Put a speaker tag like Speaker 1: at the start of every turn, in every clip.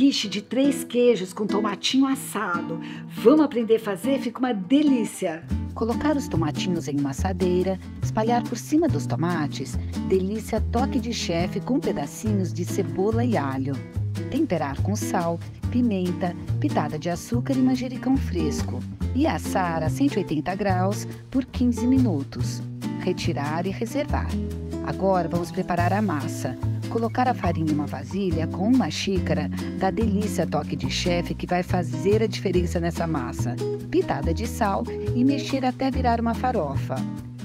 Speaker 1: quiche de três queijos com tomatinho assado. Vamos aprender a fazer? Fica uma delícia!
Speaker 2: Colocar os tomatinhos em uma assadeira, espalhar por cima dos tomates, delícia toque de chefe com pedacinhos de cebola e alho. Temperar com sal, pimenta, pitada de açúcar e manjericão fresco e assar a 180 graus por 15 minutos. Retirar e reservar. Agora vamos preparar a massa. Colocar a farinha em uma vasilha com uma xícara dá delícia toque de chefe que vai fazer a diferença nessa massa. Pitada de sal e mexer até virar uma farofa.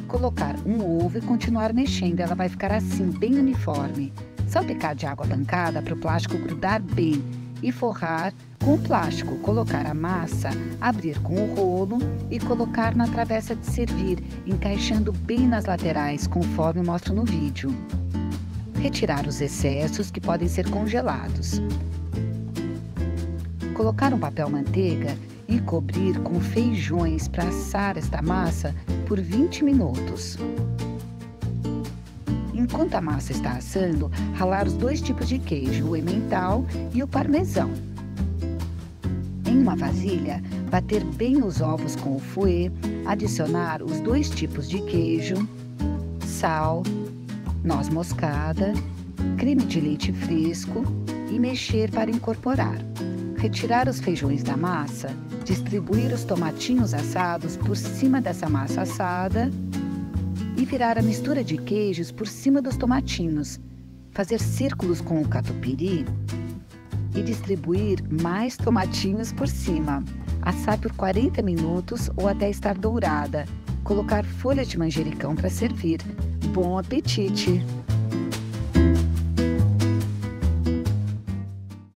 Speaker 2: Colocar um ovo e continuar mexendo, ela vai ficar assim, bem uniforme. Salpicar de água bancada para o plástico grudar bem e forrar com o plástico. Colocar a massa, abrir com o rolo e colocar na travessa de servir, encaixando bem nas laterais, conforme mostro no vídeo retirar os excessos que podem ser congelados. Colocar um papel manteiga e cobrir com feijões para assar esta massa por 20 minutos. Enquanto a massa está assando, ralar os dois tipos de queijo, o emmental e o parmesão. Em uma vasilha, bater bem os ovos com o fouet, adicionar os dois tipos de queijo, sal, noz moscada, creme de leite fresco e mexer para incorporar. Retirar os feijões da massa, distribuir os tomatinhos assados por cima dessa massa assada e virar a mistura de queijos por cima dos tomatinhos. Fazer círculos com o catupiry e distribuir mais tomatinhos por cima. Assar por 40 minutos ou até estar dourada. Colocar folha de manjericão para servir. Bom apetite!